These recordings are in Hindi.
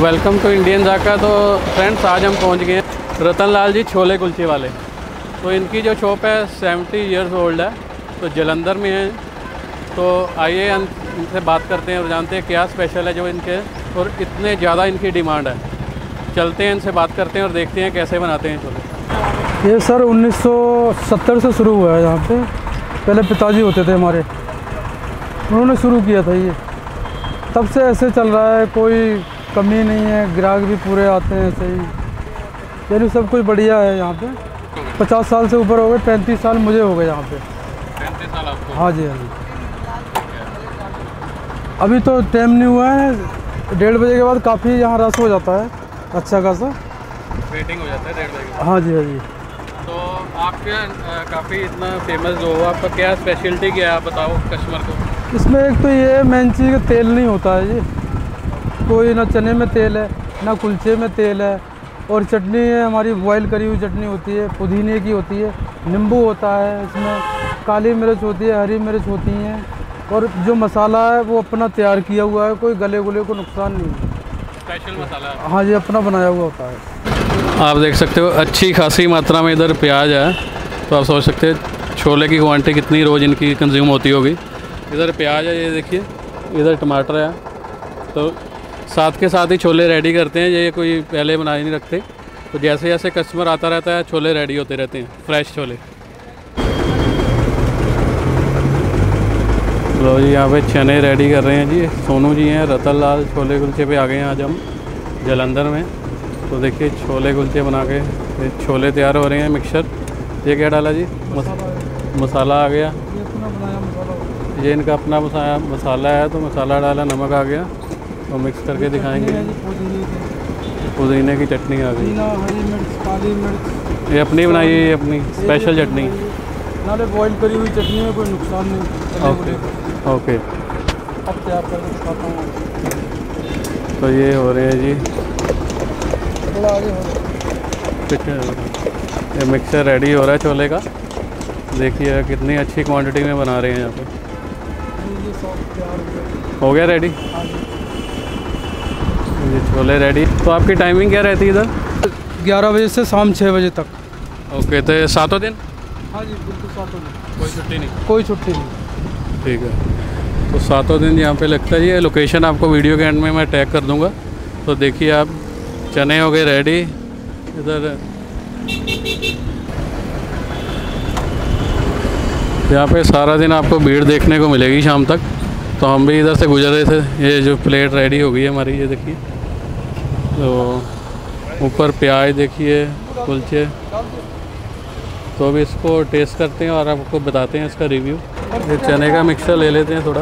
वेलकम टू इंडियन जाका तो फ्रेंड्स आज हम पहुँच गए हैं रतन लाल जी छोले कुलचे वाले। तो इनकी जो शॉप है 70 इयर्स ओल्ड है। तो जलंधर में है। तो आइए हम इनसे बात करते हैं और जानते हैं क्या स्पेशल है जो इनके और इतने ज़्यादा इनकी डिमांड है। चलते हैं इनसे बात करते हैं और देखते हैं कैसे बनाते हैं छोले। ये सर 1970 से शुरू हुआ है यहाँ पे। पहले पिताजी होते थे हमारे। उन्होंने शुरू किया था ये। तब से ऐसे चल रहा है, कोई कमी नहीं है ग्राहक भी पूरे आते हैं सही यानी सब कुछ बढ़िया है यहाँ पे। पचास साल से ऊपर हो गए पैंतीस साल मुझे हो गए यहाँ पे। पैंतीस साल आपको? हाँ जी हाँ जी। अभी तो टाइम नहीं हुआ है। डेढ़ बजे के बाद काफ़ी यहाँ रस हो जाता है अच्छा खासा। वेटिंग हो जाता है डेढ़ बजे हाँ जी हाँ जी। तो आपके काफ़ी इतना फ़ेमस जो हो आपका क्या स्पेशलिटी क्या है आप बताओ कस्टमर को। इसमें एक तो ये मेन चीज़ कि तेल नहीं होता है ये कोई ना चने में तेल है ना कुलचे में तेल है। और चटनी है हमारी बॉयल करी हुई चटनी होती है पुदीने की होती है नींबू होता है इसमें काली मिर्च होती है हरी मिर्च होती हैं। और जो मसाला है वो अपना तैयार किया हुआ है कोई गले गुले को नुकसान नहीं है। स्पेशल मसाला। हाँ जी अपना बनाया हुआ होता है। आप देख सकते हो अच्छी खासी मात्रा में इधर प्याज है। तो आप सोच सकते हैं छोले की क्वांटिटी कितनी रोज़ इनकी कंज्यूम होती होगी। इधर प्याज है ये देखिए इधर टमाटर है। तो साथ के साथ ही छोले रेडी करते हैं ये कोई पहले बना ही नहीं रखते। तो जैसे जैसे कस्टमर आता रहता है छोले रेडी होते रहते हैं फ्रेश छोले। लो जी यहाँ पे चने रेडी कर रहे हैं जी। सोनू जी हैं रतन लाल छोले कुलचे पे आ गए हैं आज हम जलंधर में। तो देखिए छोले कुलचे बना के छोले तैयार हो रहे हैं मिक्सर ये क्या डाला जी? मस, मसाला आ गया। ये इनका अपना मसाला है तो मसाला डाला नमक आ गया। तो मिक्स करके दिखाएँगे। पुदीने की चटनी आ गई। ये अपनी बनाई है ये अपनी स्पेशल चटनी। नाले बॉईल करी हुई चटनी में कोई नुकसान नहीं ओके ओके अब तैयार करके दिखाता हूँ। तो ये हो रहे हैं जी। थोड़ा आगे हो। ये मिक्सर रेडी हो रहा है छोले का। देखिए कितनी अच्छी क्वांटिटी में बना रहे हैं यहाँ पे। ये सॉस तैयार हो गया। रेडी ये छोले रेडी तो आपकी टाइमिंग क्या रहती है इधर? ग्यारह बजे से शाम छः बजे तक। ओके तो ये सातों दिन? हाँ जी बिल्कुल सातों दिन। कोई छुट्टी नहीं? कोई छुट्टी नहीं। ठीक है। तो सातों दिन यहाँ पे लगता है ये लोकेशन आपको वीडियो के एंड में मैं टैग कर दूँगा। तो देखिए आप चने हो गए रेडी इधर यहाँ पे सारा दिन आपको भीड़ देखने को मिलेगी शाम तक। तो हम भी इधर से गुजर रहे थे। ये जो प्लेट रेडी हो गई है हमारी ये देखिए। तो ऊपर प्याज देखिए कुलचे तो अभी इसको टेस्ट करते हैं और आपको बताते हैं इसका रिव्यू ये चने का मिक्सर ले लेते हैं थोड़ा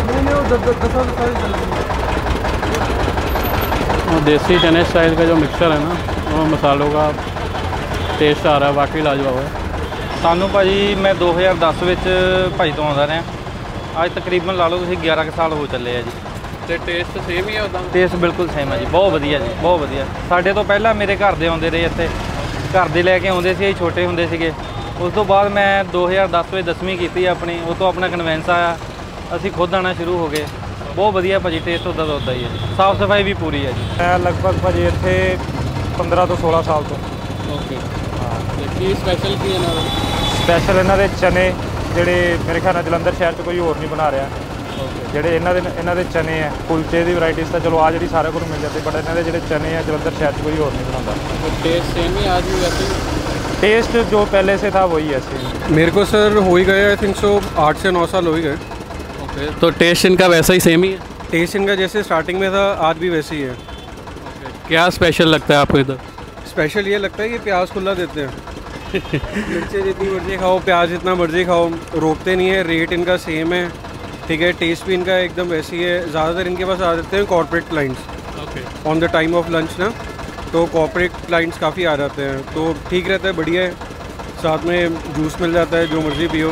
नहीं नहीं वो दस दस दस वाली सारी चलेगी और देसी चने स्टाइल का जो मिक्सर है ना वो मसालों का टेस्ट आ रहा है वाकई लाजवाब है ਸਾਨੂੰ ਭਾਜੀ ਮੈਂ 2010 ਵਿੱਚ ਭਾਈ ਤੋਂ ਆਉਂਦਾ ਰਿਹਾ ਅੱਜ ਤਕਰੀਬਨ ਲਾ ਲਓ ਤੁਸੀਂ 11 ਕੁ ਸਾਲ ਹੋ ਚੱਲੇ ਆ ਜੀ। ਤੇ ਟੇਸਟ ਸੇਮ ਹੀ ਹੈ ਉਦਾਂ ਟੇਸਟ ਬਿਲਕੁਲ ਸੇਮ ਹੈ ਜੀ ਬਹੁਤ ਵਧੀਆ ਜੀ ਬਹੁਤ ਵਧੀਆ। ਸਾਡੇ ਤੋਂ ਪਹਿਲਾਂ ਮੇਰੇ ਘਰ ਦੇ ਆਉਂਦੇ ਰਹੇ ਇੱਥੇ। ਘਰ ਦੇ ਲੈ ਕੇ ਆਉਂਦੇ ਸੀ ਛੋਟੇ ਹੁੰਦੇ ਸੀਗੇ। ਉਸ ਤੋਂ ਬਾਅਦ ਮੈਂ 2010 ਵਿੱਚ 10ਵੀਂ ਕੀਤੀ ਆਪਣੀ ਉਹ ਤੋਂ ਆਪਣਾ ਕਨਵੈਂਸ ਆਇਆ। ਅਸੀਂ ਖੁਦ ਆਣਾ ਸ਼ੁਰੂ ਹੋ ਗਏ। ਬਹੁਤ ਵਧੀਆ ਭਾਜੀ ਟੇਸਟ ਉਦਾਂ ਦਾ ਉਦਾਂ ਹੀ ਹੈ ਜੀ। ਸਾਫ਼ ਸਫ਼ਾਈ ਵੀ ਪੂਰੀ ਹੈ ਜੀ। ਮੈਂ ਲਗਭਗ ਭਾਜੀ ਇੱਥੇ 15 ਤੋਂ 16 ਸਾਲ ਤੋਂ। ਓਕੇ ਤੇ ਕੀ ਸਪੈਸ਼ਲ ਕੀ ਹੈ ਨਾਲ ਸਪੈਸ਼ਲ ਇਹਨਾਂ ਦੇ ਚਨੇ ਜਿਹੜੇ ਮੇਰੇ ਖਿਆਲ ਨਾਲ ਜਲੰਧਰ ਸ਼ਹਿਰ 'ਚ ਕੋਈ ਹੋਰ ਨਹੀਂ ਬਣਾ ਰਿਹਾ ਜਿਹੜੇ ਇਹਨਾਂ ਦੇ ਇਹਨਾਂ ਦੇ ਚਨੇ ਆ ਕੁਲਚੇ ਦੀ ਵੈਰਾਈਟੀਜ਼ ਤਾਂ ਚਲੋ ਆ ਜਿਹੜੀ ਸਾਰੇ ਕੋਲ ਮਿਲ ਜਾਂਦੀ ਬਟ ਇਹਨਾਂ ਦੇ ਜਿਹੜੇ ਚਨੇ ਆ ਜਲੰਧਰ ਸ਼ਹਿਰ 'ਚ ਕੋਈ ਹੋਰ ਨਹੀਂ ਬਣਾਉਂਦਾ टेस्ट सेम ही आज भी वैसे ही टेस्ट जो पहले से था वही है सेम मेरे को सर हो ही गए आई थिंक सो आठ से नौ साल हो ही गए ओके तो टेस्ट इनका वैसा ही सेम ही है टेस्ट इनका जैसे स्टार्टिंग में था आज भी वैसे ही है क्या स्पेशल लगता है आपको इधर स्पेशल ये लगता है कि प्याज खुला देते हैं मिर्चें जितनी मर्ज़ी खाओ प्याज जितना मर्ज़ी खाओ रोकते नहीं है रेट इनका सेम है ठीक है? टेस्ट भी इनका एकदम वैसे ही। ज़्यादातर इनके पास आ जाते हैं corporate clients okay on the time of lunch ना तो कॉर्पोरेट क्लाइंट्स काफ़ी आ जाते हैं। तो ठीक रहता है बढ़िया है। साथ में जूस मिल जाता है जो मर्ज़ी पियो।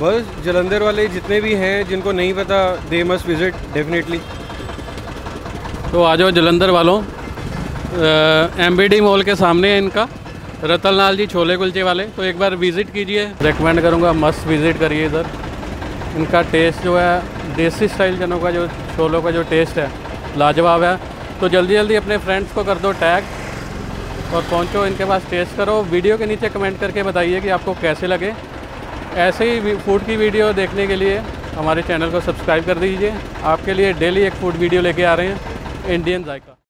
बस जलंधर वाले जितने भी हैं जिनको नहीं पता दे मस्ट विज़िट डेफिनेटली तो आ जाओ जलंधर वालों। एम मॉल के सामने है इनका। रतन लाल जी, छोले कुलचे वाले तो एक बार विज़िट कीजिए। रेकमेंड करूँगा, मस्त विज़िट करिए इधर। इनका टेस्ट जो है, देसी स्टाइल चनों का जो, छोलों का जो टेस्ट है, लाजवाब है। तो जल्दी जल्दी अपने फ्रेंड्स को कर दो टैग और पहुंचो, इनके पास टेस्ट करो। वीडियो के नीचे कमेंट करके बताइए कि आपको कैसे लगे। ऐसे ही फ़ूड की वीडियो देखने के लिए हमारे चैनल को सब्सक्राइब कर दीजिए। आपके लिए डेली एक फ़ूड वीडियो लेके आ रहे हैं इंडियन जायका